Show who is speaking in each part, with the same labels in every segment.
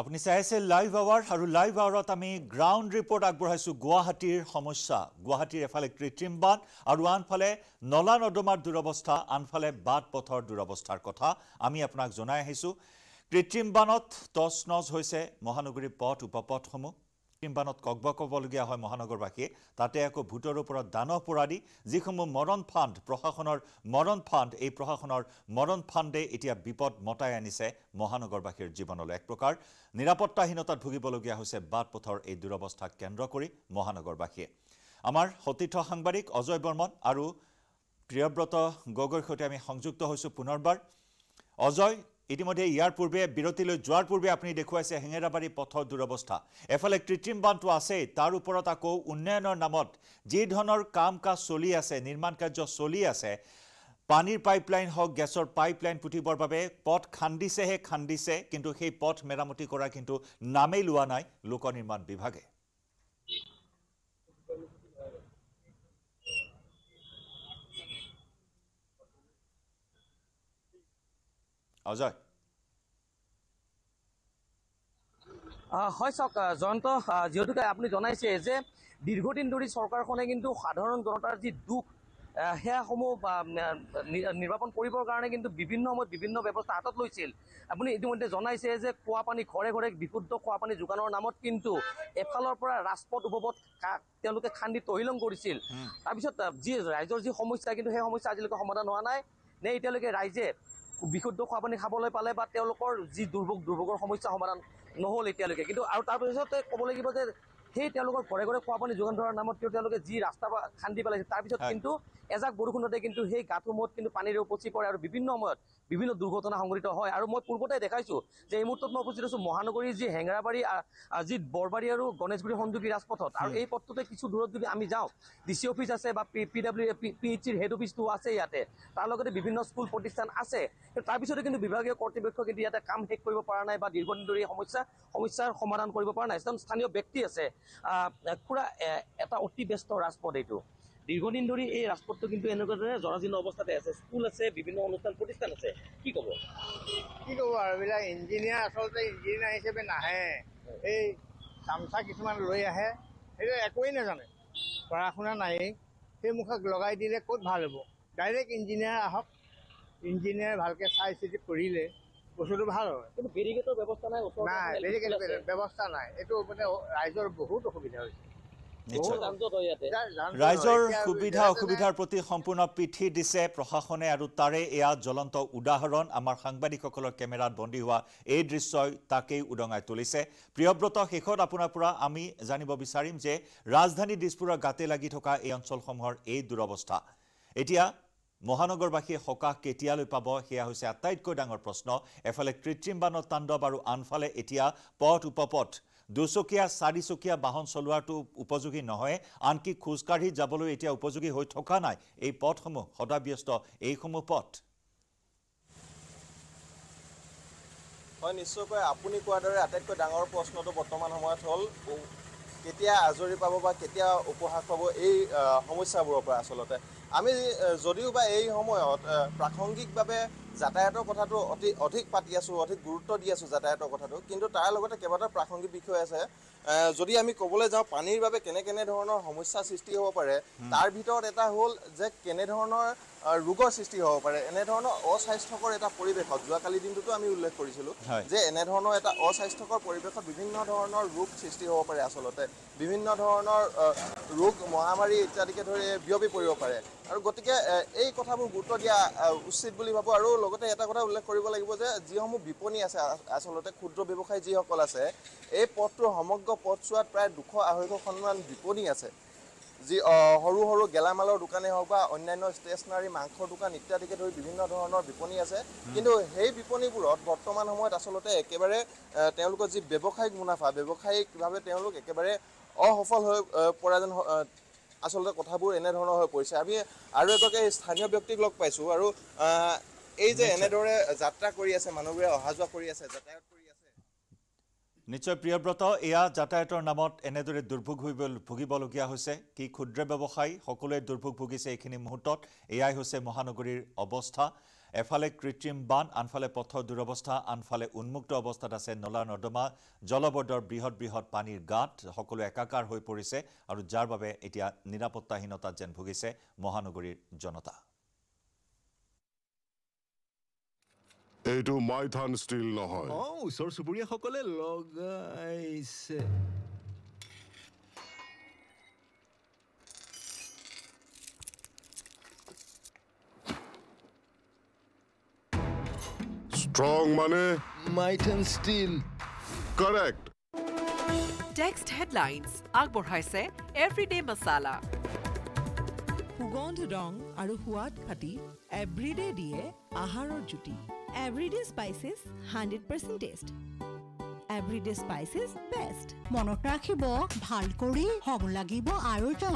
Speaker 1: আপুনি চাই আছে লাইভ আৱাৰ আৰু লাইভ আৱাৰত আমি গ্ৰাউণ্ড ৰিপৰ্ট আগবঢ়াইছোঁ গুৱাহাটীৰ সমস্যা। গুৱাহাটীৰ এফালে কৃত্ৰিম বান আৰু আনফালে নলা নৰ্দমাৰ দুৰৱস্থা আনফালে বাট পথৰ দুৰৱস্থাৰ কথা আমি আপোনাক জনাই আহিছোঁ। কৃত্ৰিম বানত টচ নচ হৈছে মহানগৰীৰ পথ উপপথসমূহ। কৃত্ৰিম বানত ককব ক'বলগীয়া হয় মহানগৰবাসীয়ে। তাতে আকৌ ভোটৰ ওপৰত দানহ পোৰা দি যিসমূহ মৰণ ফাণ্ড প্ৰশাসনৰ মৰণ ফাণ্ড এই প্ৰশাসনৰ মৰণ ফাণ্ডে এতিয়া বিপদ মতাই আনিছে মহানগৰবাসীৰ জীৱনলৈ। এক প্ৰকাৰ নিৰাপত্তাহীনতাত ভুগিবলগীয়া হৈছে বাট পথৰ এই দুৰৱস্থাক কেন্দ্ৰ কৰি মহানগৰবাসীয়ে। আমাৰ সতীৰ্থ সাংবাদিক অজয় বৰ্মন আৰু প্ৰিয়ব্ৰত গগৈৰ সৈতে আমি সংযুক্ত হৈছোঁ পুনৰবাৰ। অজয় ইতিমধ্যে ইয়াৰ পূৰ্বে বিৰতিলৈ যোৱাৰ পূৰ্বে আপুনি দেখুৱাইছে হেঙেৰাবাৰী পথৰ দুৰৱস্থা। এফালে কৃত্ৰিম বানটো আছেই তাৰ ওপৰত আকৌ উন্নয়নৰ নামত যি ধৰণৰ কাম কাজ চলি আছে নিৰ্মাণ কাৰ্য চলি আছে পানীৰ পাইপলাইন হওক গেছৰ পাইপলাইন পুতিবৰ বাবে পথ খান্দিছেহে খান্দিছে কিন্তু সেই পথ মেৰামতি কৰাৰ কিন্তু নামেই লোৱা নাই লোক নিৰ্মাণ বিভাগে। অজয়
Speaker 2: হয় চাওক জয়ন্ত যিহেতুকে আপুনি জনাইছে যে দীৰ্ঘদিন ধৰি চৰকাৰখনে কিন্তু সাধাৰণ জনতাৰ যি দুখ সেয়াসমূহ নিৰ্বাপন কৰিবৰ কাৰণে কিন্তু বিভিন্ন সময়ত বিভিন্ন ব্যৱস্থা হাতত লৈছিল। আপুনি ইতিমধ্যে জনাইছে যে খোৱা পানী ঘৰে ঘৰে বিশুদ্ধ খোৱা পানী যোগানৰ নামত কিন্তু এফালৰ পৰা ৰাজপথ উপপথ তেওঁলোকে খান্দি তহিলং কৰিছিল। তাৰপিছত যি ৰাইজৰ যি সমস্যা কিন্তু সেই সমস্যা আজিলৈকে সমাধান হোৱা নাই। নে এতিয়ালৈকে ৰাইজে বিশুদ্ধ খোৱা পানী খাবলৈ পালে বা তেওঁলোকৰ যি দুৰ্ভোগ দুৰ্ভোগৰ সমস্যা সমাধান নহ'ল এতিয়ালৈকে কিন্তু আৰু তাৰপিছতে ক'ব লাগিব যে সেই তেওঁলোকৰ ঘৰে ঘৰে খোৱা পানী যোগান ধৰাৰ নামত তেওঁ তেওঁলোকে যি ৰাস্তা খান্দি পেলাইছে তাৰপিছত। কিন্তু এজাক বৰষুণতে কিন্তু সেই গাঁতসমূহত কিন্তু পানীৰে উপচি পৰে আৰু বিভিন্ন সময়ত বিভিন্ন দুৰ্ঘটনা সংঘটিত হয়। আৰু মই পূৰ্বতে দেখাইছোঁ যে এই মুহূৰ্তত মই উপস্থিত আছোঁ মহানগৰীৰ যি হেঙেৰাবাৰী যি বৰবাৰী আৰু গণেশগুৰি সংযোগী ৰাজপথত। আৰু এই পথটোতে কিছু দূৰত যদি আমি যাওঁ ডি চি অফিচ আছে বা P P W P H চিৰ হেড অফিচটো আছে ইয়াতে। তাৰ লগতে বিভিন্ন স্কুল প্ৰতিষ্ঠান আছে। তাৰপিছতে কিন্তু বিভাগীয় কৰ্তৃপক্ষ কিন্তু ইয়াতে কাম শেষ কৰিব পৰা নাই বা দীৰ্ঘদিন ধৰি এই সমস্যা সমস্যাৰ সমাধান কৰিব পৰা নাই। এজন স্থানীয় ব্যক্তি আছে। খুৰা এটা অতি ব্যস্ত ৰাজপথ এইটো। দীৰ্ঘদিন ধৰি এই ৰাজপথটো কিন্তু এনেকুৱা ধৰণে জৰাজীৰ্ণ অৱস্থাতে আছে স্কুল আছে বিভিন্ন অনুষ্ঠান প্ৰতিষ্ঠান আছে। কি ক'ব?
Speaker 3: কি ক'ব আৰু এইবিলাক ইঞ্জিনিয়াৰ আচলতে ইঞ্জিনিয়াৰ হিচাপে নাহে। এই চামচা কিছুমান লৈ আহে সেইটো একোৱেই নাজানে। পঢ়া শুনা নায়েই। সেই মুখক লগাই দিলে ক'ত ভাল হ'ব? ডাইৰেক্ট ইঞ্জিনিয়াৰ আহক। ইঞ্জিনিয়াৰ ভালকৈ চাই চিতি পঢ়িলে বস্তুটো ভাল হয়।
Speaker 2: কিন্তু ব্যৱস্থা নাই
Speaker 3: নাই। ব্যৱস্থা নাই। এইটো মানে ৰাইজৰ বহুত অসুবিধা হৈছে।
Speaker 1: ৰাইজৰ সুবিধা অসুবিধাৰ প্ৰতি সম্পূৰ্ণ পিঠি দিছে প্ৰশাসনে আৰু তাৰে এয়া জ্বলন্ত উদাহৰণ। আমাৰ সাংবাদিকসকলৰ কেমেৰাত বন্দী হোৱা এই দৃশ্যই তাকেই উদঙাই তুলিছে। প্ৰিয়ব্ৰত শেষত আপোনাৰ পৰা আমি জানিব বিচাৰিম যে ৰাজধানী দিছপুৰৰ গাতে লাগি থকা এই অঞ্চলসমূহৰ এই দুৰৱস্থা। এতিয়া মহানগৰবাসীয়ে সকাহ কেতিয়ালৈ পাব সেয়া হৈছে আটাইতকৈ ডাঙৰ প্ৰশ্ন। এফালে কৃত্ৰিম বানৰ তাণ্ডৱ আৰু আনফালে এতিয়া পথ উপপথ দুচকীয়া চাৰিচকীয়া বাহন চলোৱাটো উপযোগী নহয়। আনকি খোজকাঢ়ি যাবলৈ এতিয়া উপযোগী হৈ থকা নাই। এই পথসমূহ সদাব্যস্ত এইসমূহ পথ।
Speaker 4: হয় নিশ্চয়কৈ। আপুনি কোৱাৰ দৰে আটাইতকৈ ডাঙৰ প্ৰশ্নটো বৰ্তমান সময়ত হ'ল কেতিয়া আজৰি পাব বা কেতিয়া উপহাস পাব এই সমস্যাবোৰৰ পৰা আচলতে। আমি যদিও বা এই সময়ত প্ৰাসংগিকভাৱে যাতায়াতৰ কথাটো অতি অধিক পাতি আছোঁ অধিক গুৰুত্ব দি আছোঁ যাতায়াতৰ কথাটো। কিন্তু তাৰ লগতে কেইবাটাও প্ৰাসংগিক বিষয় আছে। যদি আমি ক'বলৈ যাওঁ পানীৰ বাবে কেনে কেনে ধৰণৰ সমস্যাৰ সৃষ্টি হ'ব পাৰে তাৰ ভিতৰত এটা হ'ল যে কেনেধৰণৰ ৰোগৰ সৃষ্টি হ'ব পাৰে। এনেধৰণৰ অস্বাস্থ্যকৰ এটা পৰিৱেশত যোৱাকালি দিনটোতো আমি উল্লেখ কৰিছিলোঁ। যে এনেধৰণৰ এটা অস্বাস্থ্যকৰ পৰিৱেশত বিভিন্ন ধৰণৰ ৰোগ সৃষ্টি হ'ব পাৰে আচলতে। বিভিন্ন ধৰণৰ ৰোগ মহামাৰী ইত্যাদিকে ধৰি বিয়পি পৰিব পাৰে। আৰু গতিকে এই কথাবোৰ গুৰুত্ব দিয়া উচিত বুলি ভাবোঁ। আৰু লগতে এটা কথা উল্লেখ কৰিব লাগিব যে যিসমূহ বিপণী আছে আচলতে ক্ষুদ্ৰ ব্যৱসায়ী যিসকল আছে এই পথটোৰ সমগ্ৰ পথছোৱাত প্ৰায় দুশ আঢ়ৈশখনমান বিপণী আছে। যি সৰু সৰু গেলামালৰ দোকানেই হওক বা অন্যান্য ষ্টেচনাৰী মাংসৰ দোকান ইত্যাদিকে ধৰি বিভিন্ন ধৰণৰ বিপণী আছে। কিন্তু সেই বিপণীবোৰত বৰ্তমান সময়ত আচলতে একেবাৰে তেওঁলোকৰ যি ব্যৱসায়িক মুনাফা ব্যৱসায়িকভাৱে তেওঁলোক একেবাৰে অসফল হৈ পৰা যেন আচলতে কথাবোৰ এনেধৰণৰ হৈ পৰিছে। আমি আৰু এগৰাকী স্থানীয় ব্যক্তিক লগ পাইছোঁ আৰু এই যে এনেদৰে যাত্ৰা কৰি আছে মানুহবোৰে অহা যোৱা কৰি আছে যাতায়াত কৰি আছে।
Speaker 1: নিশ্চয় প্ৰিয়ব্ৰত এয়া যাতায়াতৰ নামত এনেদৰে দুৰ্ভোগ ভুগিবলগীয়া হৈছে। কি ক্ষুদ্ৰ ব্যৱসায়ী সকলোৱে দুৰ্ভোগ ভুগিছে এইখিনি মুহূৰ্তত। এয়াই হৈছে মহানগৰীৰ অৱস্থা। এফালে কৃত্ৰিম বান আনফালে পথৰ দুৰৱস্থা আনফালে উন্মুক্ত অৱস্থাত আছে নলা নৰ্দমা জলবৰ্ডৰ বৃহৎ বৃহৎ পানীৰ গাঁত সকলো একাকাৰ হৈ পৰিছে আৰু যাৰ বাবে এতিয়া নিৰাপত্তাহীনতাত যেন ভুগিছে মহানগৰীৰ জনতা।
Speaker 5: এইটো মাইথান ষ্টীল নহয়।
Speaker 6: অ ওচৰ চুবুৰীয়াসকলে লগাইছে।
Speaker 5: ষ্ট্ৰং মানে
Speaker 6: Maithan steel.
Speaker 5: Correct
Speaker 7: text headlines আগবঢ়াইছে এভৰিডে মছালা
Speaker 8: সুগন্ধ ৰং আৰু সোৱাদ খাটি এভৰিডে দিয়ে আহাৰৰ জুতি।
Speaker 9: Everyday spices hundred percent taste everyday spices best মনত ৰাখিব ভাল কৰি হং লাগিব আৰু জন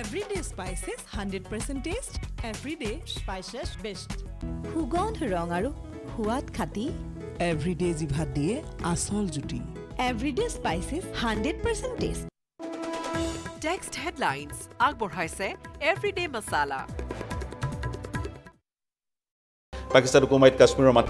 Speaker 8: everyday spices hundred percent taste everyday spices best
Speaker 9: সুগন্ধ ৰং আৰু সোৱাদ খাটি।
Speaker 8: এভৰিডে জিভাত দিয়ে আচল জুতি।
Speaker 9: Everyday spices hundred percent taste
Speaker 7: text headlines আগবঢ়াইছে এভৰিডে মছালা
Speaker 1: পাকিস্তান হুকুমায়ত কাশ্মীৰৰ মাত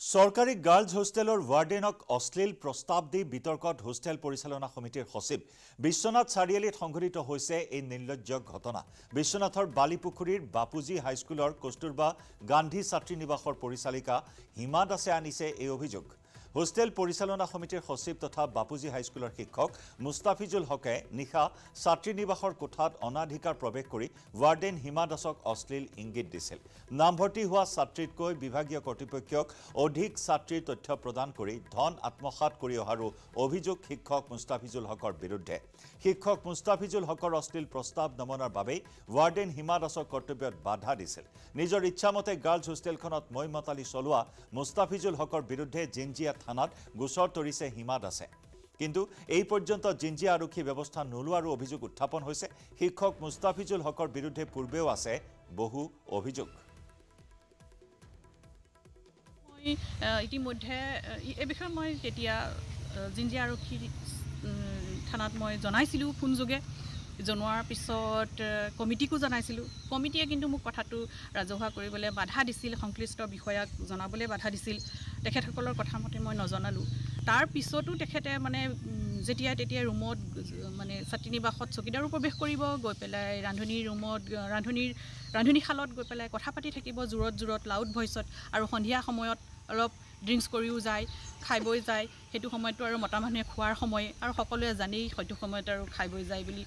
Speaker 1: চৰকাৰী গাৰ্লছ হোষ্টেলৰ ৱাৰ্ডেনক অশ্লীল প্ৰস্তাৱ দি বিতৰ্কত হোষ্টেল পৰিচালনা সমিতিৰ সচিব বিশ্বনাথ চাৰিআলিত সংঘটিত হৈছে এই নিৰ্লজ্জ ঘটনা। বিশ্বনাথৰ বালিপুখুৰীৰ বাপুজী হাইস্কুলৰ কস্তুৰবা গান্ধী ছাত্ৰী নিবাসৰ পৰিচালিকা হিমা দাসে আনিছে এই অভিযোগ। হোষ্টেল পৰিচালনা সমিতিৰ সচিব তথা বাপুজী হাইস্কুলৰ শিক্ষক মুস্তাফিজুল হকে নিশা ছাত্ৰী নিবাসৰ কোঠাত অনাধিকাৰ প্ৰৱেশ কৰি ৱাৰ্ডেন হিমা দাসক অশ্লীল ইংগিত দিছিল। নামভৰ্তি হোৱা ছাত্ৰীতকৈ বিভাগীয় কৰ্তৃপক্ষক অধিক ছাত্ৰীৰ তথ্য প্ৰদান কৰি ধন আত্মসাত কৰি অহাৰো অভিযোগ শিক্ষক মুস্তাফিজুল হকৰ বিৰুদ্ধে। শিক্ষক মুস্তাফিজুল হকৰ অশ্লীল প্ৰস্তাৱ নমনাৰ বাবেই ৱাৰ্ডেন হিমা দাসক কৰ্তব্যত বাধা দিছিল। নিজৰ ইচ্ছামতে গাৰ্লছ হোষ্টেলখনত মই মতালি চলোৱা মুস্তাফিজুল হকৰ বিৰুদ্ধে জিঞ্জিয়া থানাত গোচৰ তৰিছে হিমা দাসে। কিন্তু এই পৰ্যন্ত জিঞ্জিয়া আৰক্ষী ব্যৱস্থা নোলোৱাৰো অভিযোগ উত্থাপন হৈছে। শিক্ষক মুস্তাফিজুল হকৰ বিৰুদ্ধে পূৰ্বেও আছে বহু অভিযোগ।
Speaker 10: মই ইতিমধ্যে এই বিষয়ে মই তেতিয়া জিঞ্জিয়া আৰক্ষী থানাত মই জনাইছিলোঁ ফোনযোগে। জনোৱাৰ পিছত কমিটিকো জনাইছিলোঁ। কমিটিয়ে কিন্তু মোক কথাটো ৰাজহুৱা কৰিবলৈ বাধা দিছিল সংশ্লিষ্ট বিষয়াক জনাবলৈ বাধা দিছিল। তেখেতসকলৰ কথা মতে মই নজনালোঁ। তাৰ পিছতো তেখেতে মানে যেতিয়াই তেতিয়াই ৰুমত মানে ছাত্ৰী নিবাসত চকীদাৰো প্ৰৱেশ কৰিব গৈ পেলাই ৰান্ধনীৰ ৰুমত ৰান্ধনীৰ ৰান্ধনীশালত গৈ পেলাই কথা পাতি থাকিব জোৰত জোৰত লাউড ভইচত আৰু সন্ধিয়া সময়ত অলপ ড্ৰিংকছ কৰিও যায় খাই বৈ যায়। সেইটো সময়ততো আৰু মতা মানুহে খোৱাৰ সময় আৰু সকলোৱে জানেই সেইটো সময়ত আৰু খাই বৈ যায় বুলি।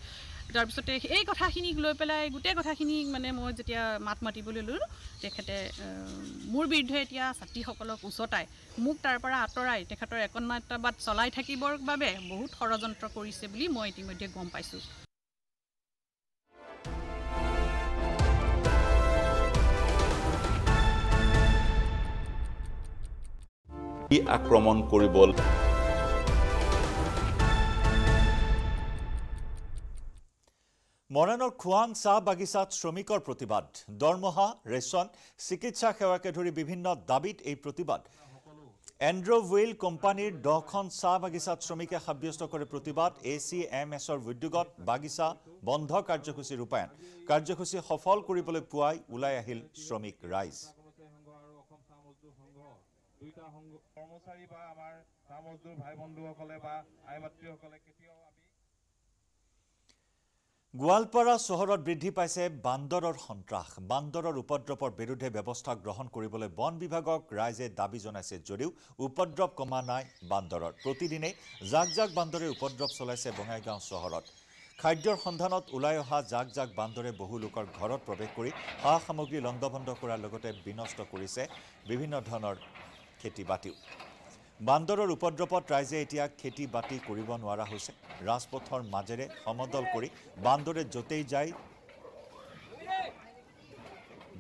Speaker 10: তাৰপিছতে এই কথাখিনিক লৈ পেলাই গোটেই কথাখিনি মানে মই যেতিয়া মাত মাতিবলৈ ল'লোঁ তেখেতে মোৰ বিৰুদ্ধে এতিয়া ছাত্ৰীসকলক উচতাই মোক তাৰ পৰা আঁতৰাই তেখেতৰ একন্মাত্ৰাবাদ চলাই থাকিবৰ বাবে বহুত ষড়যন্ত্ৰ কৰিছে বুলি মই ইতিমধ্যে গম পাইছোঁ।
Speaker 1: আক্ৰমণ কৰিব মৰাণৰ খোৱাং চাহ বাগিচাত শ্ৰমিকৰ প্ৰতিবাদ দৰমহা ৰেচন চিকিৎসা সেৱাকে ধৰি বিভিন্ন দাবীত এই প্ৰতিবাদ। এণ্ড্ৰৱেইল কোম্পানীৰ দহখন চাহ বাগিচাত শ্ৰমিকে সাব্যস্ত কৰে প্ৰতিবাদ এ চি এম এছৰ উদ্যোগত বাগিচা বন্ধ কাৰ্যসূচী ৰূপায়ণ। কাৰ্যসূচী সফল কৰিবলৈ পুৱাই ওলাই আহিল শ্ৰমিক ৰাইজ।
Speaker 11: কৰ্মচাৰী বা আমাৰ চাহ মজদুৰ ভাই বন্ধুসকলে বা আই মাতৃসকলে
Speaker 1: গোৱালপাৰা চহৰত বৃদ্ধি পাইছে বান্দৰৰ সন্ত্ৰাস। বান্দৰৰ উপদ্ৰৱৰ বিৰুদ্ধে ব্যৱস্থা গ্ৰহণ কৰিবলৈ বন বিভাগক ৰাইজে দাবী জনাইছে যদিও উপদ্ৰৱ কমা নাই বান্দৰৰ। প্ৰতিদিনে জাক জাক বান্দৰে উপদ্ৰৱ চলাইছে বঙাইগাঁও চহৰত। খাদ্যৰ সন্ধানত ওলাই অহা জাক জাক বান্দৰে বহু লোকৰ ঘৰত প্ৰৱেশ কৰি সা সামগ্ৰী লণ্ডভণ্ড কৰাৰ লগতে বিনষ্ট কৰিছে বিভিন্ন ধৰণৰ খেতি বাতিও বান্দৰৰ উপদ্ৰৱত ৰাইজে এতিয়া খেতি বাতি কৰিব নোৱাৰা হৈছে। ৰাজপথৰ মাজেৰে সমদল কৰি বান্দৰে য'তেই যায়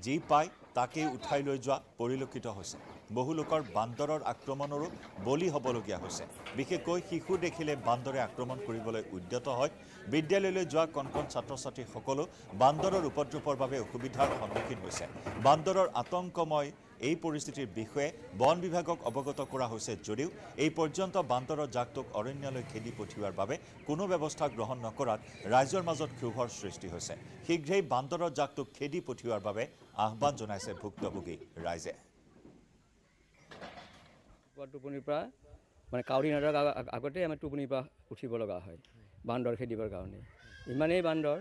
Speaker 1: যি পায় তাকেই উঠাই লৈ যোৱা পৰিলক্ষিত হৈছে। বহু লোকৰ বান্দৰৰ আক্ৰমণৰো বলি হ'বলগীয়া হৈছে। বিশেষকৈ শিশু দেখিলে বান্দৰে আক্ৰমণ কৰিবলৈ উদ্যত হয়। বিদ্যালয়লৈ যোৱা কণ কণ ছাত্ৰ ছাত্ৰীসকলো বান্দৰৰ উপদ্ৰৱৰ বাবে অসুবিধাৰ সন্মুখীন হৈছে। বান্দৰৰ আতংকময় এই পৰিস্থিতিৰ বিষয়ে বন বিভাগক অৱগত কৰা হৈছে যদিও এই পৰ্যন্ত বান্দৰৰ জাকটোক অৰণ্যলৈ খেদি পঠিওৱাৰ বাবে কোনো ব্যৱস্থা গ্ৰহণ নকৰাত ৰাইজৰ মাজত ক্ষোভৰ সৃষ্টি হৈছে। শীঘ্ৰেই বান্দৰৰ জাকটোক খেদি পঠিওৱাৰ বাবে আহ্বান জনাইছে ভুক্তভোগী ৰাইজে।
Speaker 12: টোপনিৰ পৰা মানে কাউৰী আগ- আগতে আমাৰ টোপনিৰ পৰা উঠিব লগা হয় বান্দৰ খেদিবৰ কাৰণে। ইমানেই বান্দৰ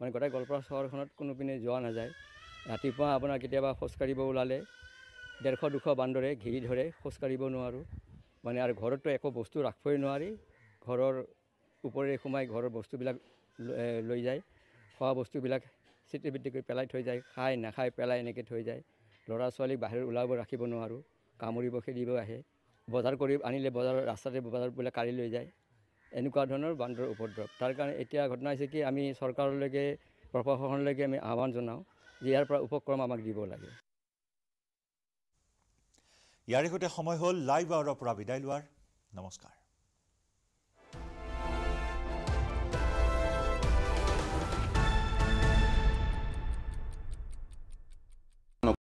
Speaker 12: মানে গোটেই গোৱালপাৰা চহৰখনত কোনোপিনে যোৱা নাযায়। ৰাতিপুৱা আপোনাৰ কেতিয়াবা খোজকাঢ়িব ওলালে ডেৰশ দুশ বান্দৰে ঘেৰি ধৰে খোজকাঢ়িব নোৱাৰোঁ। মানে আৰু ঘৰততো একো বস্তু ৰাখিবই নোৱাৰি ঘৰৰ ওপৰেৰে সোমাই ঘৰৰ বস্তুবিলাক ল- যায় খোৱা বস্তুবিলাক চিটি পিটি কৰি পেলাই থৈ যায় খাই নাখাই পেলাই এনেকৈ থৈ যায়। ল'ৰা ছোৱালীক বাহিৰত ওলাব ৰাখিব নোৱাৰোঁ কামুৰিব খেদিব আহে বজাৰ কৰি আনিলে বজাৰৰ ৰাস্তাতে বজাৰবিলাক কাঢ়ি লৈ যায়। এনেকুৱা ধৰণৰ বান্দৰৰ উপদ্ৰৱ। তাৰ কাৰণে এতিয়া ঘটনা হৈছে কি আমি চৰকাৰলৈকে প্ৰশাসনলৈকে আমি আহ্বান জনাওঁ ইয়াৰ পৰা উপক্ৰম আমাক দিব লাগে।
Speaker 1: ইয়াৰে সৈতে সময় হ'ল লাইভ আৱাৰৰ পৰা বিদায় লোৱাৰ। নমস্কাৰ।